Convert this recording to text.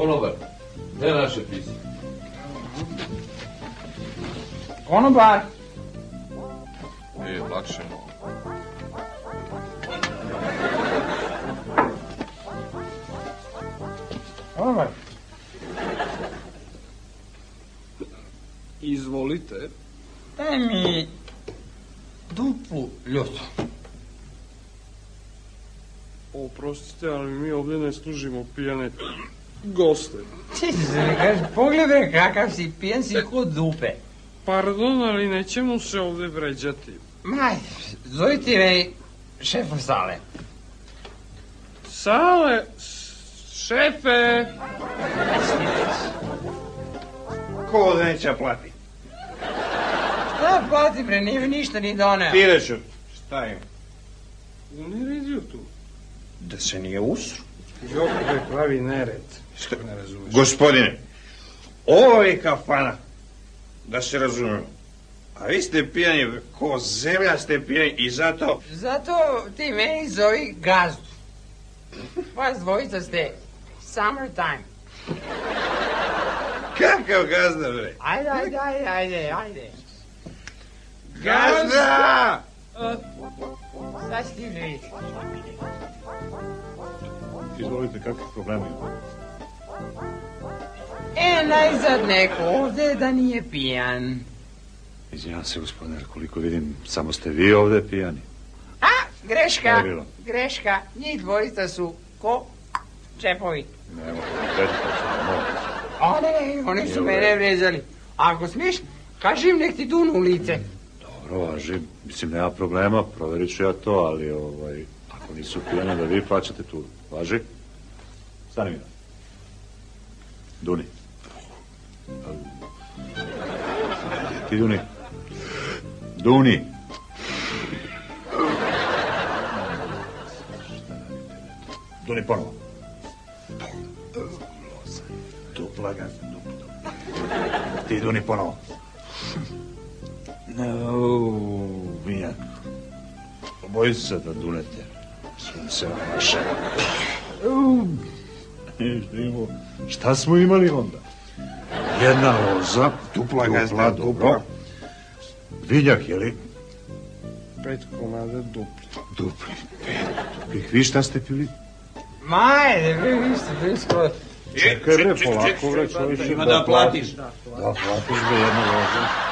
Konobar, gde naše pise? Konobar! E, lakše mu. Konobar! Izvolite. Daj mi duplu ljutu. Oprostite, ali mi ovdje ne služimo pijane goste. Ti se mi kažeš, pogledaj kakav si, pijen si kod dupe. Pardon, ali nećemo se ovdje vređati. Maj, zovite me šefa sale. Sale, šefe! Ko neće plati? Šta plati bre, nije ništa ni doneo. Pileću. Šta je? On je redio tu. Da se nije usru. Jokre pravi nered. Što? Gospodine, ovo je kafana. Da se razumijemo. A vi ste pijani, ko zemlja ste pijani i zato... Zato ti meni zovi gazdu. Vas dvojica ste summertime. Kakav gazda, bre? Ajde, ajde, ajde, ajde, ajde. Gazda! Sad ti vidjeti. Izvolite, kakvi problemi? E, najzad neko ovdje da nije pijan. Izvinjam se, gospodine, koliko vidim, samo ste vi ovde pijani. A, greška, greška. Njih dvojica su ko čepovi. Ne mogu, vedite se, molim. A ne, oni su mene vrezali. Ako smiješ, kaži im nek ti dunu u lice. Dobro, važi, mislim, nema problema, proverit ću ja to, ali, ovaj, ako nisu pijani, da vi plaćate tu. Važi? Stani mi. Donnez. T'es donné. Donné. Donné Tu loin. Doppla casa, doppla. T'es donné pas loin. Oh, viens. Voi siete a donare. Sono sempre lasciato. Oh. Vaše. Šta smo imali onda? Jedna loza, Dupla dupla, dupla. Vinjak, je li? Pet komada dupli. Dupli, pet duplih. Vi šta ste pili? Ma, ajde, bre, vi ste blisko. Čekaj bre, polako bre, čovječe. Ima da platiš. Da, platiš bre jednu lozu.